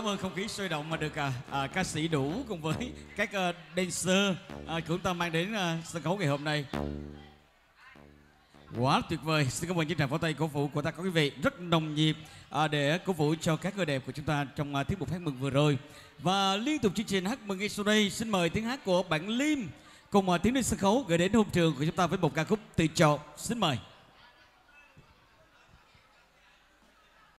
cảm ơn không khí sôi động mà được à, à, ca sĩ đủ cùng với các à, dancer à, chúng ta mang đến à, sân khấu ngày hôm nay. Quá tuyệt vời. Xin cảm ơn những tràng pháo tay cổ vũ của ta. Các quý vị rất nồng nhiệt à, để cổ vũ cho các người đẹp của chúng ta trong à, tiết mục hát mừng vừa rồi. Và liên tục chương trình hát mừng ngay sau đây xin mời tiếng hát của bạn Lim cùng à, tiếng lên sân khấu gửi đến hôn trường của chúng ta với một ca khúc tự chọn. Xin mời.